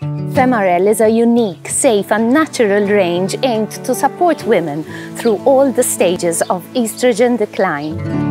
Femarel is a unique, safe and natural range aimed to support women through all the stages of estrogen decline.